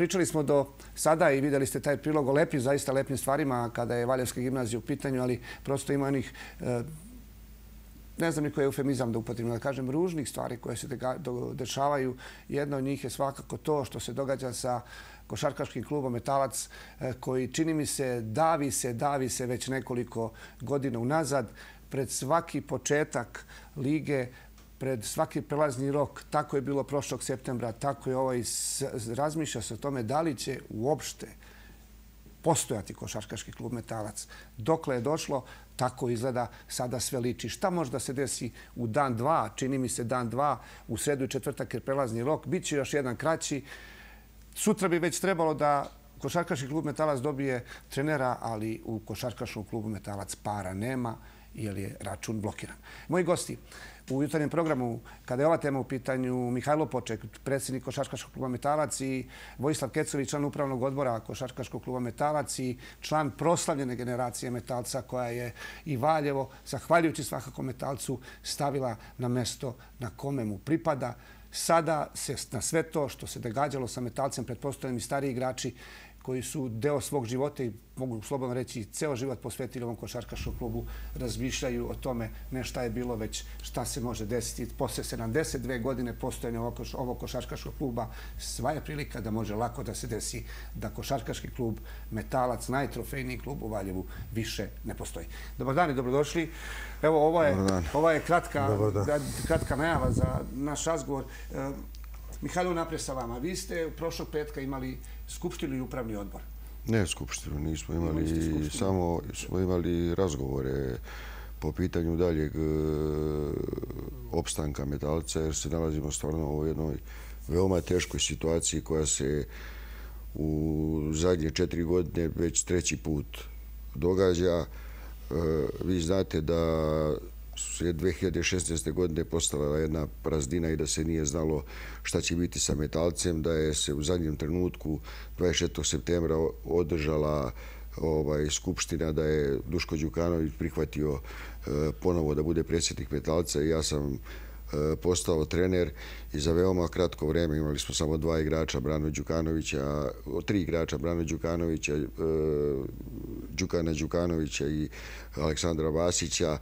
pričali smo do sada i videli ste taj prilog o lepim, zaista lepim stvarima kada je Valjevska gimnazija u pitanju, ali prosto ima onih e, ne znam ni koji je eufemizam da upotrebno, da kažem, ružnih stvari koje se dešavaju. Jedna od njih je svakako to što se događa sa košarkaškim klubom Metalac, e, koji čini mi se davi se, davi se već nekoliko godina unazad. Pred svaki početak lige, pred svaki prelazni rok, tako je bilo prošlog septembra, tako je ovaj, razmišlja se o tome da li će uopšte postojati košarkaški klub Metalac. Dokle je došlo, tako izgleda sada sve liči. Šta može da se desi u dan dva, čini mi se dan dva, u sredu i četvrtak je prelazni rok, bit će još jedan kraći. Sutra bi već trebalo da košarkaški klub Metalac dobije trenera, ali u košarkaškom klubu Metalac para nema jer je račun blokiran. Moji gosti, u jutarnjem programu, kada je ova tema u pitanju, Mihajlo Poček, predsjednik Košarkaškog kluba Metalac i Vojislav Kecović, član upravnog odbora Košarkaškog kluba Metalac i član proslavljene generacije Metalca koja je i Valjevo, zahvaljujući svakako Metalcu, stavila na mesto na kome mu pripada. Sada se na sve to što se događalo sa Metalcem, pretpostavljeni i stariji igrači, koji su deo svog života i mogu slobodno reći ceo život posvetili ovom košarkaškom klubu, razmišljaju o tome ne šta je bilo, već šta se može desiti. Posle 72 godine postojanja ovog košarkaškog kluba, sva je prilika da može lako da se desi da košarkaški klub Metalac, najtrofejniji klub u Valjevu, više ne postoji. Dobar dan i dobrodošli. Evo, ovo je, ovo je kratka, kratka najava za naš razgovor. E, Mihajlo, napred sa vama. Vi ste u prošlog petka imali skupštinu i upravni odbor. Ne skupštinu, nismo imali, samo smo imali razgovore po pitanju daljeg e, opstanka metalca, jer se nalazimo stvarno u jednoj veoma teškoj situaciji koja se u zadnje četiri godine već treći put događa. E, vi znate da je 2016. godine postala jedna prazdina i da se nije znalo šta će biti sa metalcem, da je se u zadnjem trenutku 26. septembra održala ovaj, skupština da je Duško Đukanović prihvatio e, ponovo da bude predsjednik metalca i ja sam e, postao trener i za veoma kratko vreme imali smo samo dva igrača, Brano Đukanovića, tri igrača, Brano Đukanovića, e, Đukana Đukanovića i Aleksandra Vasića.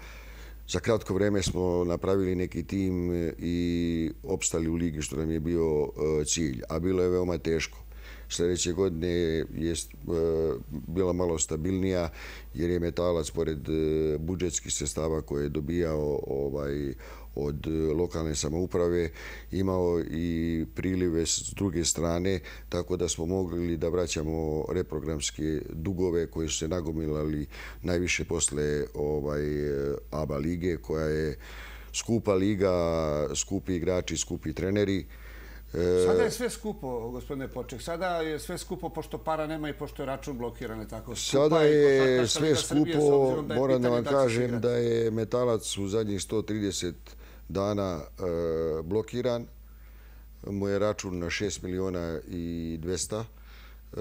Za kratko vreme smo napravili neki tim i opstali u ligi što nam je bio e, cilj, a bilo je veoma teško. Sljedeće godine je e, bila malo stabilnija jer je metalac pored e, budžetskih sestava koje je dobijao ovaj, od e, lokalne samouprave imao i prilive s druge strane, tako da smo mogli da vraćamo reprogramske dugove koje su se nagomilali najviše posle ovaj, ABA lige, koja je skupa liga, skupi igrači, skupi treneri. E, Sada je sve skupo, gospodine Poček. Sada je sve skupo pošto para nema i pošto je račun blokiran. Sada je sve skupo. Moram da vam kažem da je metalac u zadnjih 130 dana e, blokiran. Moj je račun na 6 miliona i 200. E,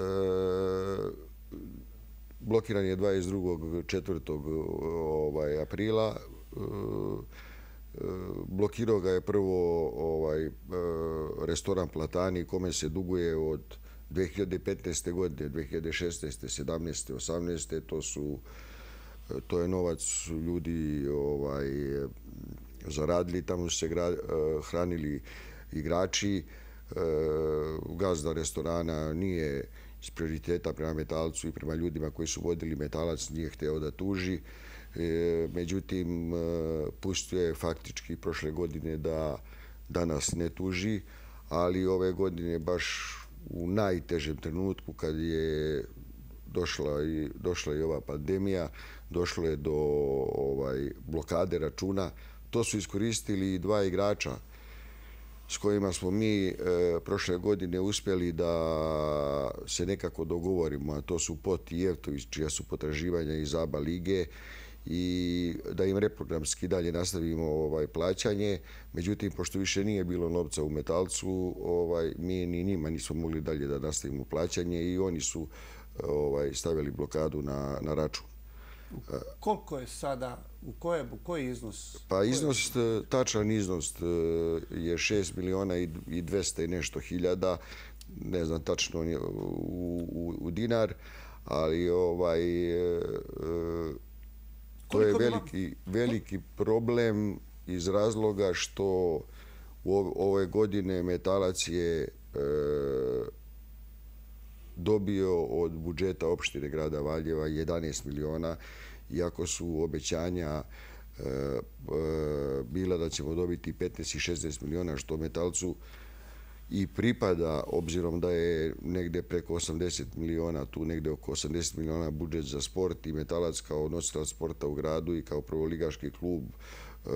blokiran je 22. Ovaj, aprila. E, blokirao ga je prvo ovaj, e, restoran Platani kome se duguje od 2015. godine, 2016. 17. 18. To su e, to je novac ljudi ovaj, zaradili, tamo su se gra, e, hranili igrači. Gazda restorana nije iz prioriteta prema metalcu i prema ljudima koji su vodili metalac, nije hteo da tuži. E, međutim, uh, je faktički prošle godine da danas ne tuži, ali ove godine baš u najtežem trenutku kad je došla i, došla i ova pandemija, došlo je do ovaj blokade računa, to su iskoristili dva igrača s kojima smo mi e, prošle godine uspjeli da se nekako dogovorimo, a to su Pot i Jevtović, čija su potraživanja iz ABA lige i da im reprogramski dalje nastavimo ovaj plaćanje. Međutim, pošto više nije bilo novca u metalcu, ovaj, mi ni njima nismo mogli dalje da nastavimo plaćanje i oni su ovaj, stavili blokadu na, na račun. Koliko je sada, u koje, u koji iznos? Pa iznos, tačan iznos e, je 6 miliona i 200 i nešto hiljada. ne znam tačno u dinar, ali ovaj, to je veliki problem iz razloga što u ove godine metalac je dobio od budžeta opštine grada Valjeva 11 miliona, iako su obećanja e, e, bila da ćemo dobiti 15 i 16 miliona, što metalcu i pripada, obzirom da je negde preko 80 miliona, tu negde oko 80 miliona budžet za sport i metalac kao nositelj sporta u gradu i kao prvoligaški klub e,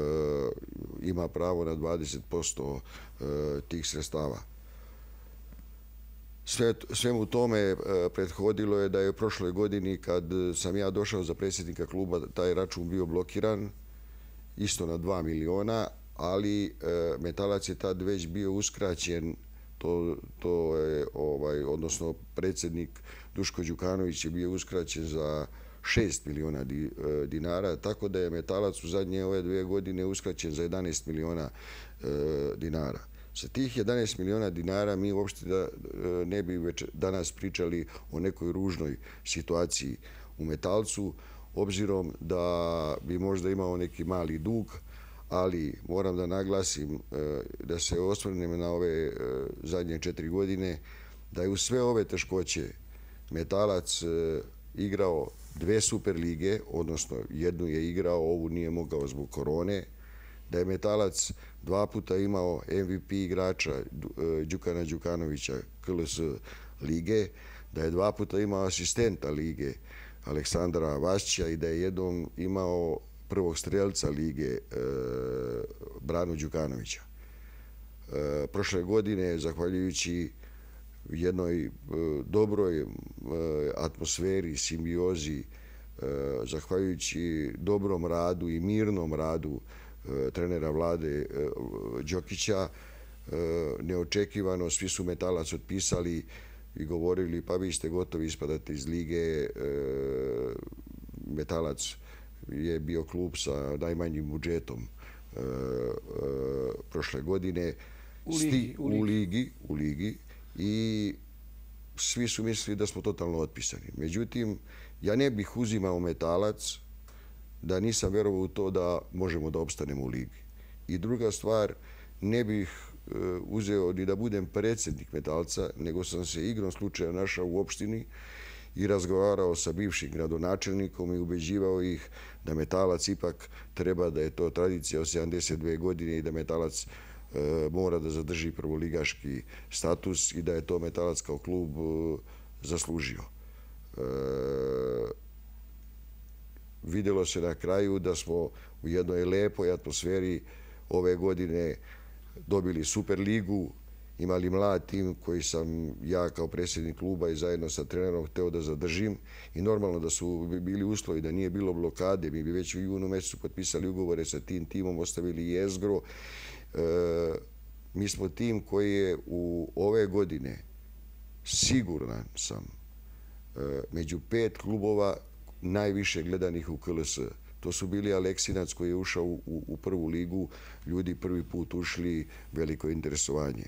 ima pravo na 20% e, tih sredstava. Sve u tome e, prethodilo je da je u prošloj godini kad sam ja došao za predsjednika kluba taj račun bio blokiran isto na 2 miliona, ali e, metalac je tad već bio uskraćen to je, ovaj, odnosno predsjednik Duško Đukanović je bio uskraćen za 6 miliona e, dinara, tako da je metalac u zadnje ove dve godine uskraćen za 11 miliona e, dinara. Sa tih 11 miliona dinara mi uopšte da e, ne bi već danas pričali o nekoj ružnoj situaciji u metalcu, obzirom da bi možda imao neki mali dug, ali moram da naglasim e, da se osvrnem na ove e, zadnje četiri godine, da je u sve ove teškoće metalac e, igrao dve super lige, odnosno jednu je igrao, ovu nije mogao zbog korone, da je metalac dva puta imao MVP igrača Đukana Đukanovića KLS lige, da je dva puta imao asistenta lige Aleksandra Vašća i da je jednom imao prvog strelca lige e, Branu Đukanovića. E, prošle godine, zahvaljujući jednoj e, dobroj e, atmosferi, simbiozi, e, zahvaljujući dobrom radu i mirnom radu E, trenera vlade e, Đokića. E, neočekivano, svi su metalac otpisali i govorili pa vi ste gotovi ispadati iz lige. Metalac je bio klub sa najmanjim budžetom prošle godine. U ligi. U ligi. I svi su mislili da smo totalno otpisani. Međutim, ja ne bih uzimao metalac da nisam verovao u to da možemo da obstanemo u ligi. I druga stvar, ne bih e, uzeo ni da budem predsjednik metalca, nego sam se igrom slučaja našao u opštini i razgovarao sa bivšim gradonačelnikom i ubeđivao ih da metalac ipak treba da je to tradicija od 72 godine i da metalac e, mora da zadrži prvoligaški status i da je to metalac kao klub e, zaslužio. E, Vidjelo se na kraju da smo u jednoj lepoj atmosferi ove godine dobili Superligu, imali mlad tim koji sam ja kao predsjednik kluba i zajedno sa trenerom hteo da zadržim i normalno da su bili uslovi da nije bilo blokade, mi bi već u junu mesecu potpisali ugovore sa tim timom, ostavili jezgro. E, mi smo tim koji je u ove godine siguran sam e, među pet klubova najviše gledanih u KLS. To su bili Aleksinac koji je ušao u prvu ligu, ljudi prvi put ušli, veliko interesovanje.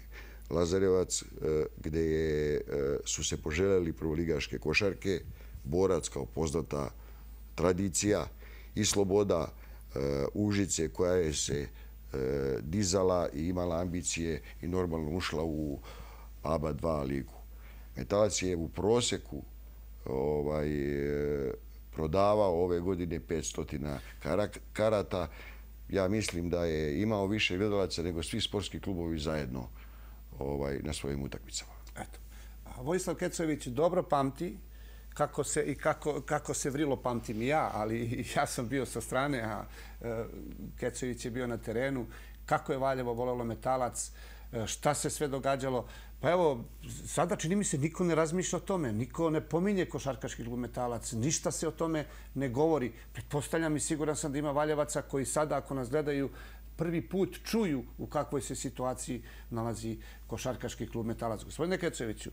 Lazarevac, eh, gde eh, su se poželjeli prvoligaške košarke, Borac kao poznata tradicija i Sloboda eh, Užice koja je se dizala i imala ambicije i normalno ušla u ABA 2 ligu. Metalac je u proseku ovaj, prodavao ove godine 500 karata. Ja mislim da je imao više gledalaca nego svi sportski klubovi zajedno ovaj, na svojim utakmicama. Eto. A Vojislav Kecović dobro pamti kako se i kako, kako se vrilo pamtim i ja, ali ja sam bio sa strane, a e, Kecović je bio na terenu. Kako je Valjevo volelo metalac, e, šta se sve događalo. Pa evo, sada čini mi se niko ne razmišlja o tome, niko ne pominje košarkaški klub metalac, ništa se o tome ne govori. Pretpostavljam i siguran sam da ima Valjevaca koji sada, ako nas gledaju, prvi put čuju u kakvoj se situaciji nalazi košarkaški klub metalac. Gospodine Keceviću,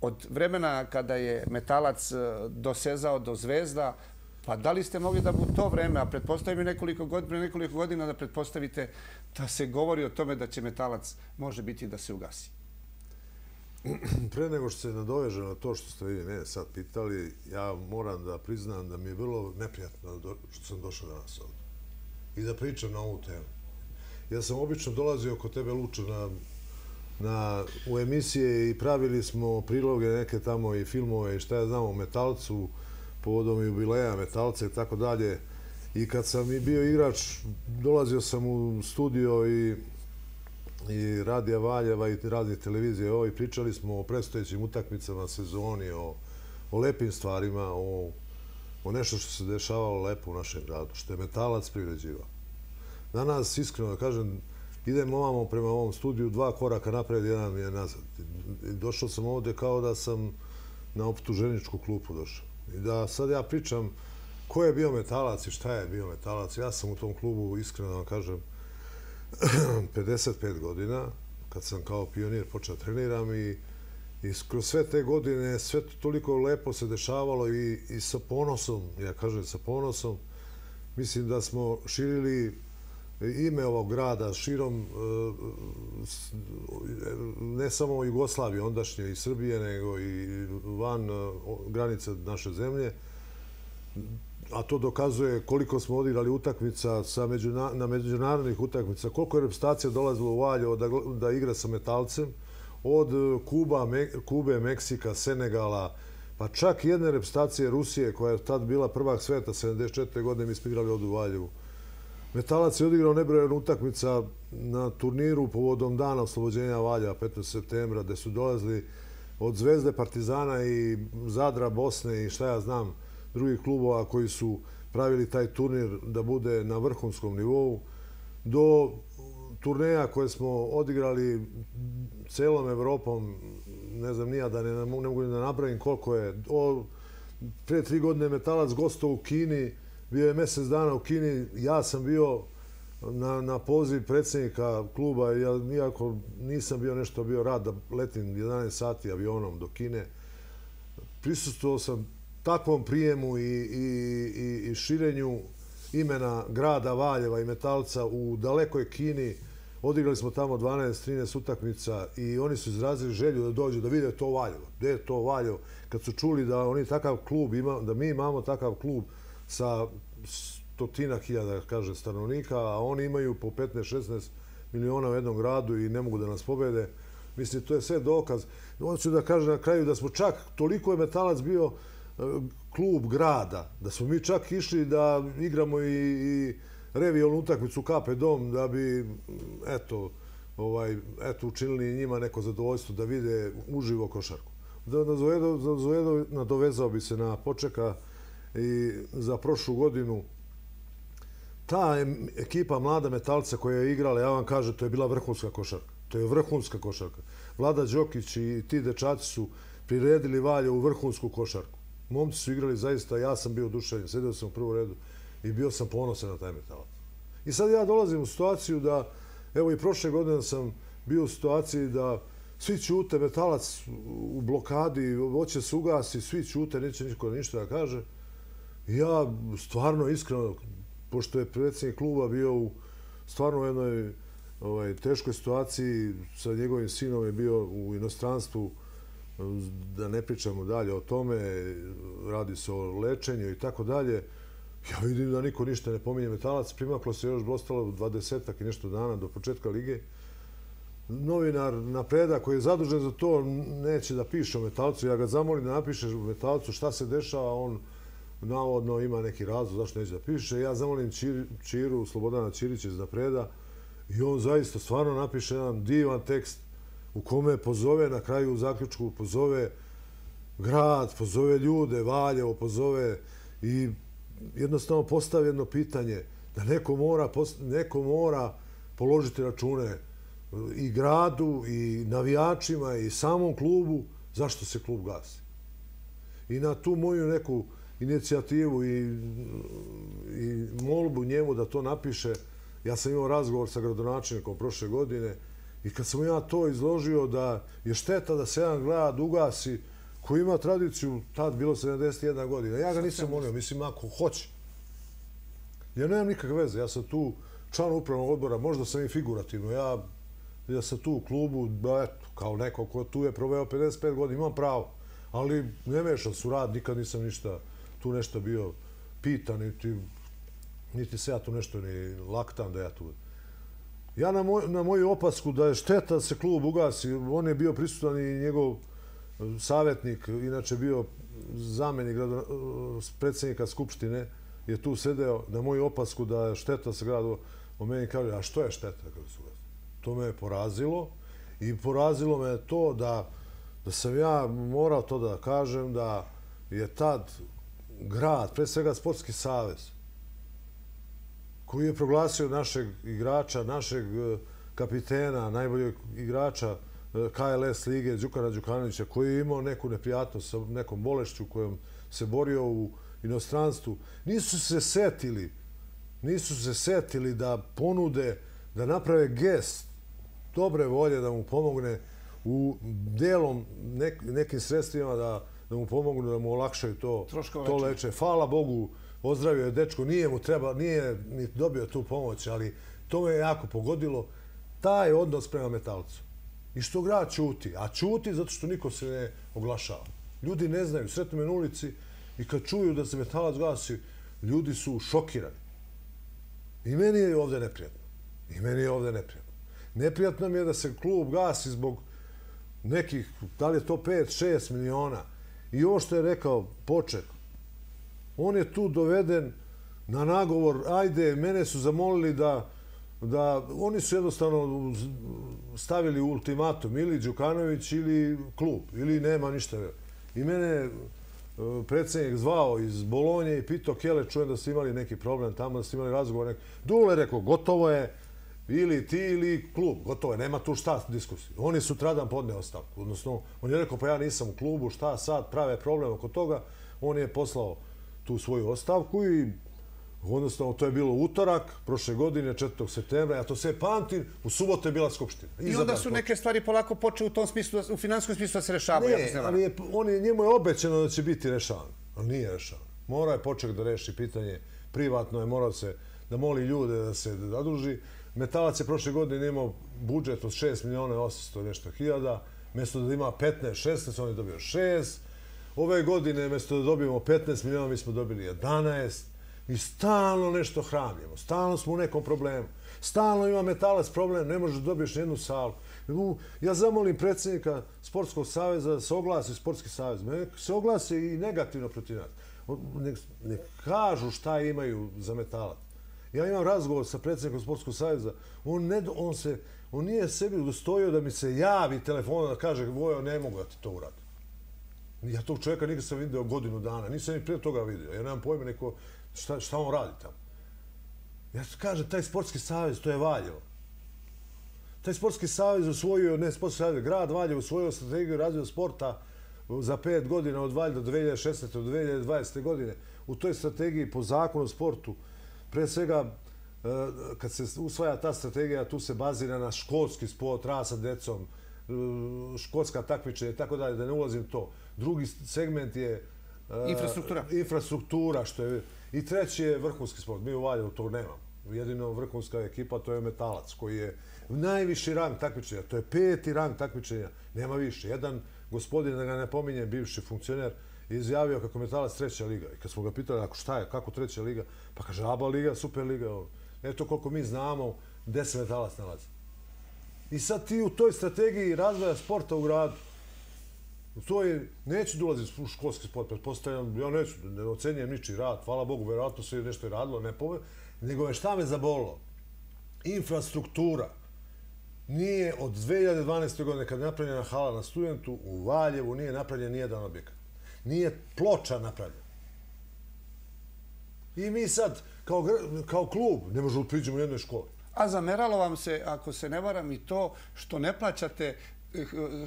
od vremena kada je metalac e, dosezao do zvezda, pa da li ste mogli da u to vreme, a pretpostavim nekoliko godina, nekoliko godina da pretpostavite da se govori o tome da će metalac može biti da se ugasi? pre nego što se nadoveže na to što ste vi ne sad pitali, ja moram da priznam da mi je vrlo neprijatno što sam došao danas ovdje. I da pričam na ovu temu. Ja sam obično dolazio oko tebe, Lučo, na, na, u emisije i pravili smo priloge neke tamo i filmove i šta ja znam o metalcu, povodom jubileja metalca i tako dalje. I kad sam i bio igrač, dolazio sam u studio i i Radija Valjeva i raznih televizije ovo i pričali smo o predstojećim utakmicama sezoni, o, o lepim stvarima, o, o nešto što se dešavalo lepo u našem gradu, što je metalac privređivao. Danas, iskreno da kažem, idemo ovamo prema ovom studiju, dva koraka napred, jedan je nazad. Došao sam ovdje kao da sam na optuženičku klupu došao. I da sad ja pričam ko je bio metalac i šta je bio metalac. Ja sam u tom klubu, iskreno da vam kažem, 55 godina, kad sam kao pionir počeo treniram i, i kroz sve te godine sve to toliko lepo se dešavalo i, i sa ponosom, ja kažem sa ponosom, mislim da smo širili ime ovog grada širom e, ne samo Jugoslavije ondašnje i Srbije, nego i van e, granice naše zemlje a to dokazuje koliko smo odigrali utakmica sa međuna, na međunarodnih utakmica, koliko je reprezentacija dolazila u Valjevo da, da igra sa metalcem, od e, Kuba, Me, Kube, Meksika, Senegala, pa čak jedne reprezentacije Rusije, koja je tad bila prvak sveta, 74. godine, mi smo igrali od u Valjevu. Metalac je odigrao nebrojan utakmica na turniru povodom dana oslobođenja Valja, 15. septembra, gde su dolazili od Zvezde, Partizana i Zadra, Bosne i šta ja znam, drugih klubova koji su pravili taj turnir da bude na vrhunskom nivou, do turneja koje smo odigrali celom Evropom, ne znam nija da ne, ne mogu da napravim koliko je, o, pre tri godine Metalac gostao u Kini, bio je mjesec dana u Kini, ja sam bio na, na poziv predsjednika kluba, ja nijako nisam bio nešto bio rad da letim 11 sati avionom do Kine. Prisustuo sam takvom prijemu i, i, i, i širenju imena grada Valjeva i Metalca u dalekoj Kini. Odigrali smo tamo 12-13 utakmica i oni su izrazili želju da dođu da vide to Valjevo. Gde je to Valjevo? Kad su čuli da oni takav klub ima, da mi imamo takav klub sa stotina hiljada, kaže, stanovnika, a oni imaju po 15-16 miliona u jednom gradu i ne mogu da nas pobede. Mislim, to je sve dokaz. Oni su da kažem na kraju da smo čak, toliko je metalac bio, eh, klub grada, da smo mi čak išli da igramo i, i revijalnu utakmicu Kape Dom, da bi, eto, ovaj, eto, učinili njima neko zadovoljstvo da vide uživo košarku. Da nadovezao, nadovezao bi se na počeka i za prošlu godinu ta ekipa mlada metalca koja je igrala, ja vam kažem, to je bila vrhunska košarka. To je vrhunska košarka. Vlada Đokić i ti dečaci su priredili valje u vrhunsku košarku momci su igrali zaista, ja sam bio duševljen, sedeo sam u prvu redu i bio sam ponosan na taj metalac. I sad ja dolazim u situaciju da, evo i prošle godine sam bio u situaciji da svi ćute, metalac u blokadi, hoće se ugasi, svi ćute, neće niko ništa da kaže. Ja stvarno, iskreno, pošto je predsjednik kluba bio u stvarno jednoj ovaj, teškoj situaciji, sa njegovim sinom je bio u inostranstvu, da ne pričamo dalje o tome, radi se o lečenju i tako dalje. Ja vidim da niko ništa ne pominje metalac, primaklo se još ostalo 20 i nešto dana do početka lige. Novinar napreda koji je zadužen za to neće da piše o metalcu. Ja ga zamolim da napiše o metalcu šta se dešava, on navodno ima neki razlog zašto neće da piše. Ja zamolim Čiru, Slobodana Čirića iz napreda i on zaista stvarno napiše jedan divan tekst u kome pozove na kraju u zaključku, pozove grad, pozove ljude, Valjevo, pozove i jednostavno postavi jedno pitanje da neko mora, neko mora položiti račune i gradu, i navijačima, i samom klubu, zašto se klub gasi. I na tu moju neku inicijativu i, i molbu njemu da to napiše, ja sam imao razgovor sa gradonačnikom prošle godine, I kad sam ja to izložio da je šteta da se jedan grad ugasi koji ima tradiciju, tad bilo 71 godina. Ja ga nisam molio, mislim, ako hoće. Ja nemam nikakve veze, ja sam tu član upravnog odbora, možda sam i figurativno. Ja da sam tu u klubu, eto, kao neko ko tu je proveo 55 godina, imam pravo. Ali ne mešam su rad, nikad nisam ništa tu nešto bio pitan, niti, niti se ja tu nešto ni laktam da ja tu... Ja na, moj, na moju opasku da je šteta se klub ugasi, on je bio prisutan i njegov savjetnik, inače bio zamenik eh, predsjednika Skupštine, je tu sedeo na moju opasku da je šteta se gradu, o meni kaže, a što je šteta? To me je porazilo i porazilo me to da, da sam ja morao to da kažem da je tad grad, pre svega Sportski savez, koji je proglasio našeg igrača, našeg eh, kapitena, najboljeg igrača KLS lige, Đukana Đukanovića, koji je imao neku neprijatnost sa nekom bolešću kojom se borio u inostranstvu, nisu se setili, nisu se setili da ponude, da naprave gest dobre volje da mu pomogne u delom nekim sredstvima da, da mu pomognu da mu olakšaju to, to leče. Hvala Bogu, ozdravio je dečko, nije mu treba, nije ni dobio tu pomoć, ali to me je jako pogodilo. Taj odnos prema metalcu. I što grad čuti? A čuti zato što niko se ne oglašava. Ljudi ne znaju, sretno me na ulici, I kad čuju da se metalac gasi, ljudi su šokirani. I meni je ovdje neprijatno. I meni je ovdje neprijatno. Neprijatno mi je da se klub gasi zbog nekih, da li je to 5-6 miliona. I ovo što je rekao Poček, on je tu doveden na nagovor, ajde, mene su zamolili da, da oni su jednostavno stavili ultimatum ili Đukanović ili klub, ili nema ništa. I mene e, predsjednik zvao iz Bolonje i pitao Kele, čujem da ste imali neki problem tamo, da ste imali razgovor. Nek... Dule rekao, gotovo je, ili ti ili klub, gotovo je, nema tu šta diskusije. Oni su tradan podne ostavku. Odnosno, on je rekao, pa ja nisam u klubu, šta sad, prave problem oko toga. On je poslao tu svoju ostavku i Odnosno, to je bilo utorak, prošle godine, 4. septembra, ja to sve pamtim, u subotu je bila skupština. I onda su neke stvari polako počeli u tom smislu, u finanskom smislu da se rešavaju. Ne, ali je, on je, njemu je obećano da će biti rešavan, ali nije rešavan. Mora je poček da reši pitanje, privatno je morao se da moli ljude da se zadruži. Metalac je prošle godine imao budžet od 6 miliona 800 nešto hiljada, mjesto da ima 15, 16, on je dobio 6. Ove godine, mjesto da dobijemo 15 miliona, mi smo dobili 11. Mi stalno nešto hranimo, stalno smo u nekom problemu. Stalno ima metalac problem, ne možeš dobiješ jednu salu. Ja zamolim predsjednika Sportskog savjeza da se oglasi Sportski savjez. Ne se oglasi i negativno protiv nas. Ne, kažu šta imaju za metalac. Ja imam razgovor sa predsjednikom Sportskog savjeza. On, ne, on, se, on nije sebi udostojio da mi se javi telefonom da kaže Vojo, ne mogu da ti to uradim. Ja tog čovjeka nikad sam vidio godinu dana. Nisam ni prije toga vidio. Ja nemam pojma neko šta, šta on radi tamo. Ja se kažem, taj sportski savjez, to je Valjevo. Taj sportski savjez usvojio, ne sportski savjez, grad Valjevo usvojio strategiju razvoja sporta za pet godina od Valjevo do 2016. do 2020. godine. U toj strategiji po zakonu o sportu, pre svega, e, kad se usvaja ta strategija, tu se bazira na školski sport, rad sa decom, e, školska takvičenja i tako dalje, da ne ulazim to. Drugi segment je e, infrastruktura. Infrastruktura, što je I treći je vrhunski sport. Mi u Valjevu to nemamo. Jedino vrhunska ekipa to je Metalac, koji je najviši rang takmičenja. To je peti rang takmičenja. Nema više. Jedan gospodin, da ga ne pominjem, bivši funkcioner, izjavio kako Metalac treća liga. I kad smo ga pitali, ako šta je, kako treća liga, pa kaže, aba liga, super liga. Eto koliko mi znamo, gde se Metalac nalazi. I sad ti u toj strategiji razvoja sporta u gradu, To je, neću da ulazim u školski sport, pretpostavljam, ja neću, ne ocenjujem niči rad, hvala Bogu, verovatno se nešto je radilo, ne pove, nego je šta me zabolo? Infrastruktura nije od 2012. godine kad je napravljena hala na studentu u Valjevu, nije napravljen nijedan objekat. Nije ploča napravljena. I mi sad, kao, kao klub, ne možemo priđemo u jednoj školi. A zameralo vam se, ako se ne varam, i to što ne plaćate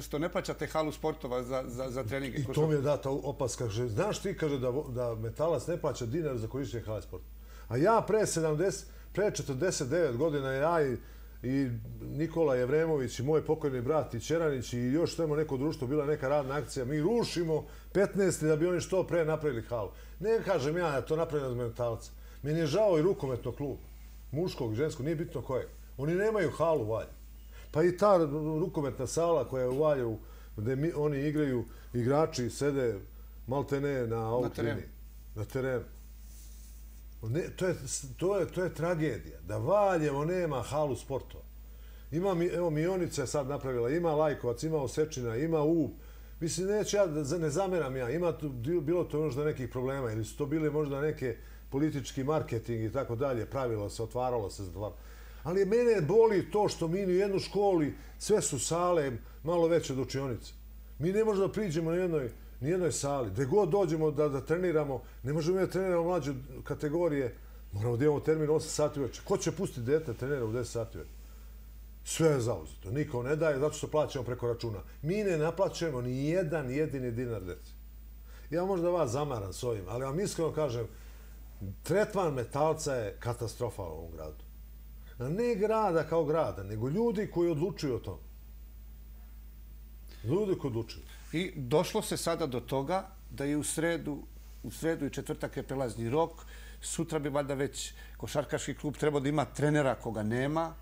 što ne plaćate halu sportova za, za, za treninge. I to mi je data opaska. Znaš ti, kaže, da, da metalac ne plaća dinar za korištenje hale sporta. A ja pre 70, pre 49 godina, ja i, i Nikola Jevremović i moj pokojni brat i Čeranić i još tamo neko društvo, bila neka radna akcija, mi rušimo 15 da bi oni što pre napravili halu. Ne kažem ja, to napravljeno od metalca. Meni je žao i rukometno klub, muškog, ženskog, nije bitno koje. Oni nemaju halu valje. Pa i ta rukometna sala koja je u Valjevu, gde mi, oni igraju, igrači sede maltene na outrini. Na terenu. Ne, to, je, to, je, to je tragedija. Da Valjevo nema halu sportova. Ima mi, evo, Mionica je sad napravila, ima Lajkovac, ima Osečina, ima UB. Mislim, neće ja, ne zameram ja, ima tu, bilo to možda nekih problema ili su to bile možda neke politički marketing i tako dalje, pravilo se, otvaralo se, zatvaralo. Ali mene boli to što mi u jednu školi, sve su sale malo veće od učionice. Mi ne možemo da priđemo na jednoj, ni jednoj sali. Gde god dođemo da, da treniramo, ne možemo da treniramo mlađe kategorije, moramo da imamo termin 8 sati uveče. Ko će pustiti dete trenira u 10 sati uveče? Sve je zauzeto. Niko ne daje, zato što plaćamo preko računa. Mi ne naplaćujemo ni jedan jedini dinar deci. Ja možda vas zamaram s ovim, ali vam iskreno kažem, tretman metalca je katastrofa u ovom gradu. Ne grada kao grada, nego ljudi koji odlučuju o tom. Ljudi koji odlučuju. I došlo se sada do toga da je u sredu, u sredu i četvrtak je prelazni rok. Sutra bi valjda već košarkaški klub trebao da ima trenera koga nema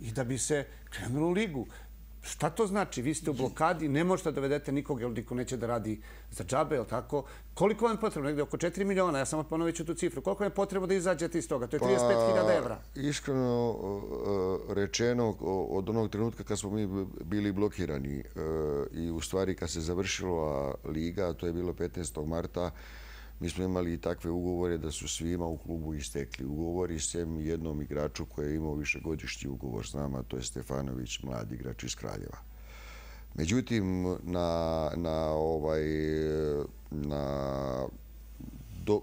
i da bi se krenulo u ligu. Šta to znači? Vi ste u blokadi, ne možete da dovedete nikog, jer niko neće da radi za džabe, ili tako? Koliko vam je potrebno? Negde oko 4 miliona, ja samo ponovit ću tu cifru. Koliko vam je potrebno da izađete iz toga? To je 35.000 pa, evra. Iskreno rečeno, od onog trenutka kad smo mi bili blokirani e, i u stvari kad se završila liga, to je bilo 15. marta, Mi smo imali i takve ugovore da su svima u klubu istekli ugovori, sem jednom igraču koji je imao višegodišnji ugovor s nama, to je Stefanović, mladi igrač iz Kraljeva. Međutim, na, na, ovaj, na do,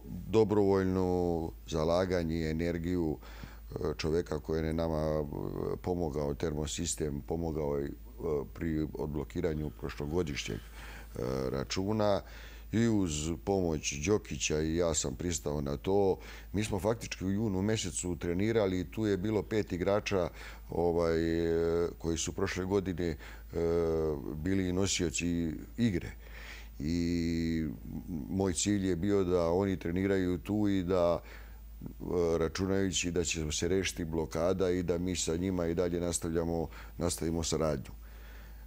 zalaganje i energiju eh, čoveka koji je nama eh, pomogao, termosistem, pomogao eh, pri odblokiranju prošlogodišnjeg računa, i uz pomoć Đokića i ja sam pristao na to. Mi smo faktički u junu mjesecu trenirali i tu je bilo pet igrača ovaj, koji su prošle godine eh, bili nosioci igre. I moj cilj je bio da oni treniraju tu i da eh, računajući da će se rešiti blokada i da mi sa njima i dalje nastavljamo, nastavimo saradnju.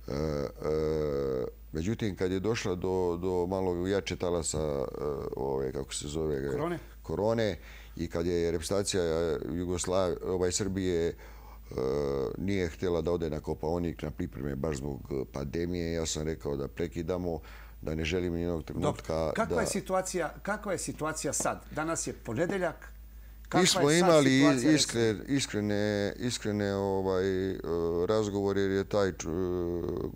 E, e, Međutim, kad je došla do, do malo jače talasa uh, ove, kako se zove, korone, korone i kad je reprezentacija Jugoslavije, ovaj Srbije nije htjela da ode na Kopaonik na pripreme baš zbog pandemije, ja sam rekao da prekidamo, da ne želim jednog trenutka Dobro. Kakva, je situacija, kakva je situacija sad? Danas je ponedeljak, Mi smo imali iskrene, iskrene, iskrene ovaj, e, razgovore jer je taj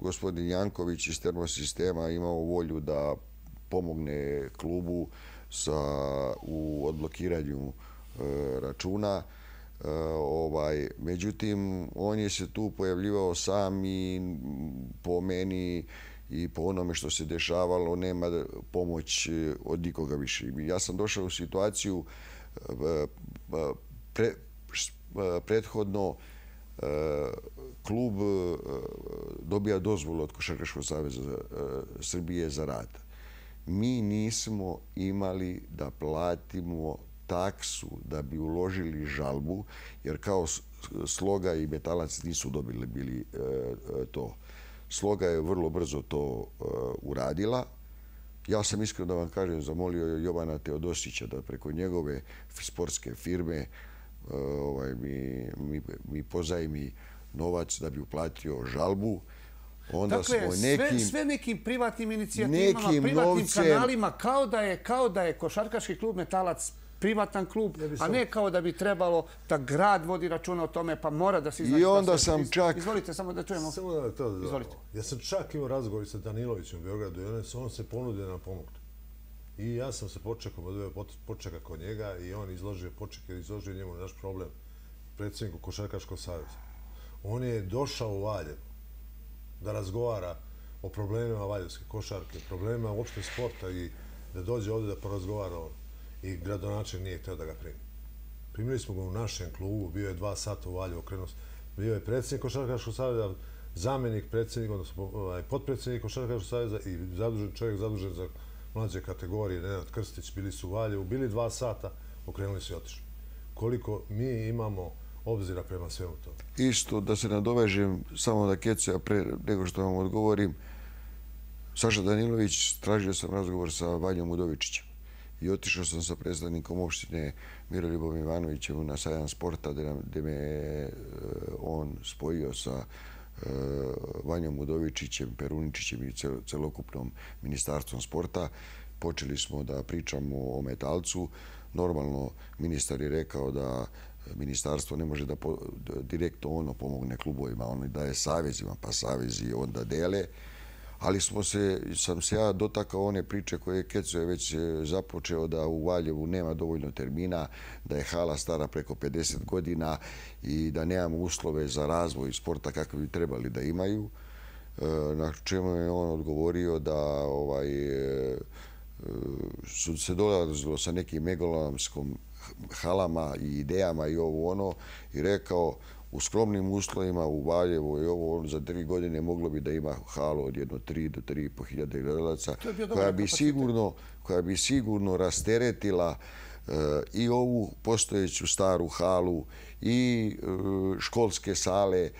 gospodin Janković iz termosistema imao volju da pomogne klubu sa, u odblokiranju e, računa. E, ovaj, međutim, on je se tu pojavljivao sam i po meni i po onome što se dešavalo nema pomoć od nikoga više. Ja sam došao u situaciju Eh, eh, pre, eh, prethodno klub dobija dozvolu od Košarkaškog savjeza Srbije za rad. Mi nismo imali da platimo taksu da bi uložili žalbu, jer kao sloga i metalac nisu dobili bili to. Sloga je vrlo brzo to uradila, Ja sam iskreno da vam kažem, zamolio Jovana Teodosića da preko njegove sportske firme e, ovaj, mi, mi, mi pozajmi novac da bi uplatio žalbu. Onda dakle, smo nekim, sve, sve nekim privatnim inicijativama, nekim privatnim novcem, kanalima, kao da, je, kao da je košarkaški klub Metalac privatan klub, a ne kao da bi trebalo da grad vodi računa o tome, pa mora da se iznaći... I onda sam čak... Izvolite, samo da čujemo. Samo da to... Izvolite. Ja sam čak imao razgovor sa Danilovićem u Beogradu i on se ponudio na pomoć. I ja sam se počekao, odveo počeka kod njega i on izložio počeka i izložio njemu naš problem predsjedniku Košarkaškog savjeza. On je došao u Valjevo da razgovara o problemima valjevske košarke, problemima uopšte sporta i da dođe ovdje da porazgovara on i gradonačelnik nije htio da ga primi. Primili smo ga u našem klubu, bio je dva sata u Valju krenuo. Bio je predsjednik Košarkaškog savjeza, zamjenik predsjednik, odnosno ovaj, potpredsjednik Košarkaškog savjeza i zadužen, čovjek zadužen za mlađe kategorije, Nenad Krstić, bili su u Valjevu, bili dva sata, okrenuli se i otišli. Koliko mi imamo obzira prema svemu to. Isto da se nadovežem, samo da keca pre nego što vam odgovorim. Saša Danilović, tražio sam razgovor sa Valjom Udovičićem i otišao sam sa predstavnikom opštine Miroljubom Ivanovićem na sajan sporta gdje me je on spojio sa e, Vanjom Udovičićem, Peruničićem i celokupnom ministarstvom sporta. Počeli smo da pričamo o metalcu. Normalno, ministar je rekao da ministarstvo ne može da direktno ono pomogne klubovima, ono daje savezima, pa savezi onda dele ali smo se, sam se ja dotakao one priče koje Keco je već e, započeo da u Valjevu nema dovoljno termina, da je hala stara preko 50 godina i da nemamo uslove za razvoj sporta kakve bi trebali da imaju. E, na čemu je on odgovorio da ovaj, e, su se dolazilo sa nekim megalonomskom halama i idejama i ovo ono i rekao u skromnim uslovima u Valjevo i ovo za tri godine moglo bi da ima halu od jedno tri do tri i po hiljade gledalaca koja bi sigurno koja bi sigurno rasteretila e, i ovu postojeću staru halu i e, školske sale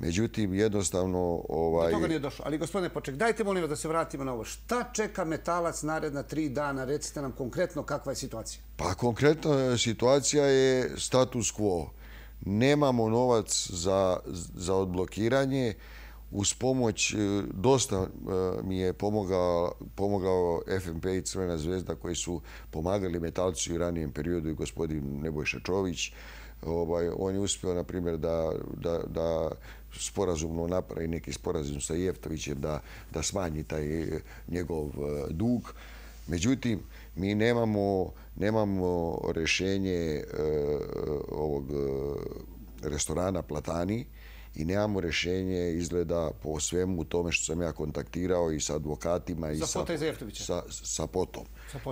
Međutim, jednostavno... Ovaj... Do toga nije došlo. Ali, gospodine Poček, dajte molim da se vratimo na ovo. Šta čeka metalac naredna tri dana? Recite nam konkretno kakva je situacija. Pa, konkretna situacija je status quo nemamo novac za, za odblokiranje. Uz pomoć, e, dosta e, mi je pomogao, pomogao FNP i Crvena zvezda koji su pomagali metalcu u ranijem periodu i gospodin Nebojša Čović. Ovaj, on je uspio, na primjer, da, da, da sporazumno napravi neki sporazum sa Jeftovićem da, da smanji taj e, njegov dug. Međutim, mi nemamo, nemamo rešenje e, ovog e, restorana Platani i nemamo rešenje izgleda po svemu tome što sam ja kontaktirao i sa advokatima i sa, sa, sa, sa potom.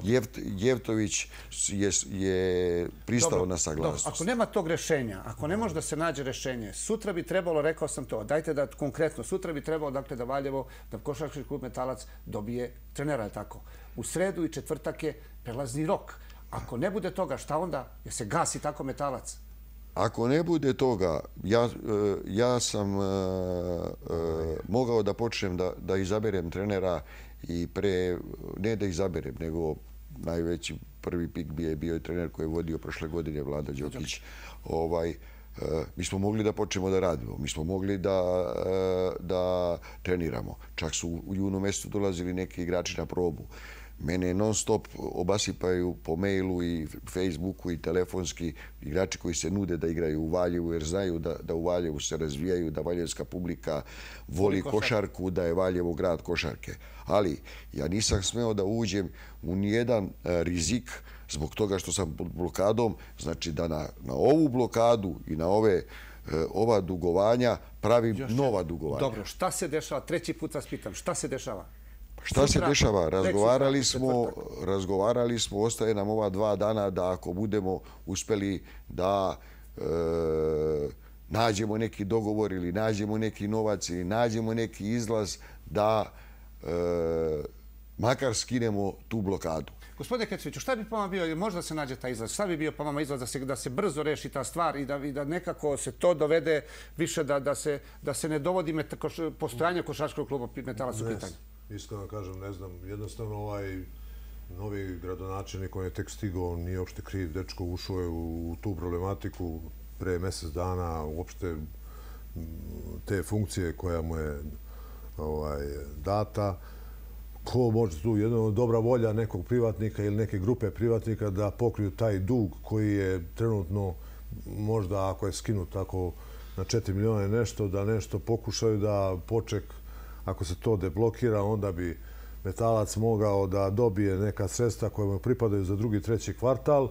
Jeft, Jevtović je, je pristao dobro, na saglasnost. Dobro, ako nema tog rešenja, ako ne može da se nađe rešenje, sutra bi trebalo, rekao sam to, dajte da konkretno, sutra bi trebalo dakle, da Valjevo, da Košarkaški klub Metalac dobije trenera, je tako? U sredu i četvrtak je prelazni rok. Ako ne bude toga, šta onda? Je se gasi tako Metalac? Ako ne bude toga, ja, e, ja sam uh, uh, mogao da počnem da, da izaberem trenera i pre, ne da izaberem, nego najveći prvi pik bi je bio i trener koji je vodio prošle godine, Vlada Đokić. Ovaj, mi smo mogli da počnemo da radimo, mi smo mogli da, da treniramo. Čak su u junu mjesecu dolazili neki igrači na probu mene non stop obasipaju po mailu i Facebooku i telefonski igrači koji se nude da igraju u Valjevu jer znaju da, da u Valjevu se razvijaju, da valjevska publika voli košarku, da je Valjevo grad košarke. Ali ja nisam smeo da uđem u nijedan e, rizik zbog toga što sam pod blokadom, znači da na, na ovu blokadu i na ove e, ova dugovanja pravim nova dugovanja. Dobro, šta se dešava? Treći put vas pitam, šta se dešava? Šta se dešava? Razgovarali smo, razgovarali smo, ostaje nam ova dva dana da ako budemo uspeli da e, nađemo neki dogovor ili nađemo neki novac ili nađemo neki izlaz da e, makar skinemo tu blokadu. Gospodine Kecviću, šta bi pa vam bio, možda se nađe taj izlaz, šta bi bio pa vam izlaz da se, da se brzo reši ta stvar i da, da nekako se to dovede više da, da, se, da se ne dovodi met, koš, postojanje košačkog kluba metalac u pitanju? Iskreno kažem, ne znam, jednostavno ovaj novi gradonačelnik, on je tek stigao, on nije uopšte kriv, dečko ušao je u tu problematiku pre mesec dana, uopšte te funkcije koja mu je ovaj, data. Ko može tu, jedna dobra volja nekog privatnika ili neke grupe privatnika da pokriju taj dug koji je trenutno možda ako je skinut tako na 4 miliona nešto, da nešto pokušaju da poček ako se to deblokira, onda bi metalac mogao da dobije neka sredstva koje mu pripadaju za drugi, treći kvartal.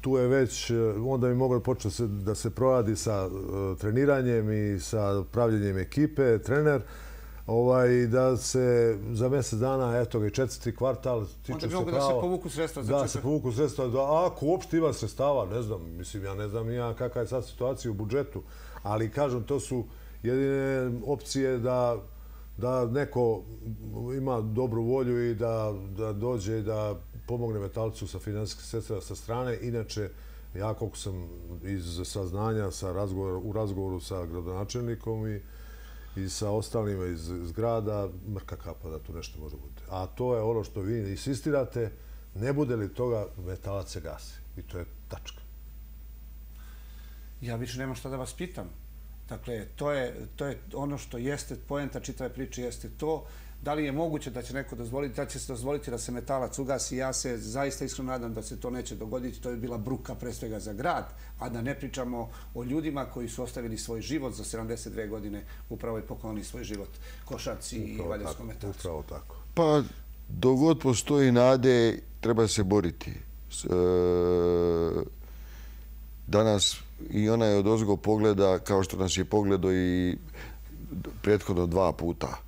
Tu je već, eh, onda bi moglo početi da se projadi sa eh, treniranjem i sa pravljenjem ekipe, trener, ovaj, da se za mjesec dana, eto ga i četvrti kvartal, tiče se pravo... da se povuku sredstva za Da se povuku sredstva, da ako uopšte ima sredstava, ne znam, mislim, ja ne znam ja kakva je sad situacija u budžetu, ali kažem, to su jedine opcije da da neko ima dobru volju i da, da dođe i da pomogne metalcu sa finansijskih sredstva sa strane. Inače, Ja koliko sam iz saznanja sa razgovor, u razgovoru sa gradonačelnikom i, i sa ostalima iz, iz grada, mrka kapa da tu nešto može biti. A to je ono što vi insistirate, ne bude li toga metalac se gasi. I to je tačka. Ja više nemam šta da vas pitam. Dakle, to je, to je ono što jeste, poenta čitave priče jeste to da li je moguće da će neko dozvoliti, da će se dozvoliti da se metalac ugasi. Ja se zaista iskreno nadam da se to neće dogoditi. To je bila bruka pre svega za grad, a da ne pričamo o ljudima koji su ostavili svoj život za 72 godine upravo i poklonili svoj život košarci i valjevskom metalcu. Upravo tako. Pa, dogod postoji nade, treba se boriti. E, danas i ona je od ozgo pogleda kao što nas je pogledao i prethodno dva puta.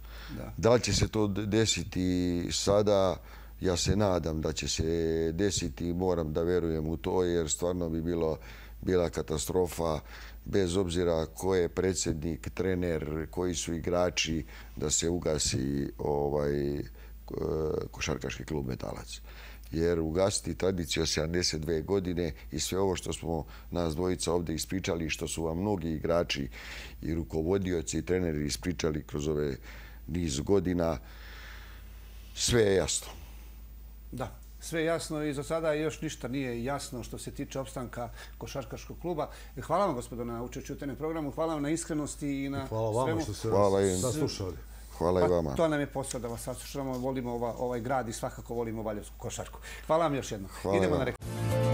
Da li će se to desiti sada? Ja se nadam da će se desiti i moram da verujem u to jer stvarno bi bilo bila katastrofa bez obzira ko je predsjednik, trener, koji su igrači da se ugasi ovaj košarkaški klub Metalac. Jer ugasiti tradiciju 72 godine i sve ovo što smo nas dvojica ovdje ispričali, što su vam mnogi igrači i rukovodioci i treneri ispričali kroz ove niz godina, sve je jasno. Da, sve je jasno i za sada još ništa nije jasno što se tiče opstanka Košarkaškog kluba. Hvala vam, gospodo, na učešću u tene programu. Hvala vam na iskrenosti i na svemu. Hvala vama što ste nas saslušali. Hvala i pa vama. To nam je posao da vas saslušamo. Volimo ovaj grad i svakako volimo Valjevsku košarku. Hvala vam još jedno. Idemo na reklamu.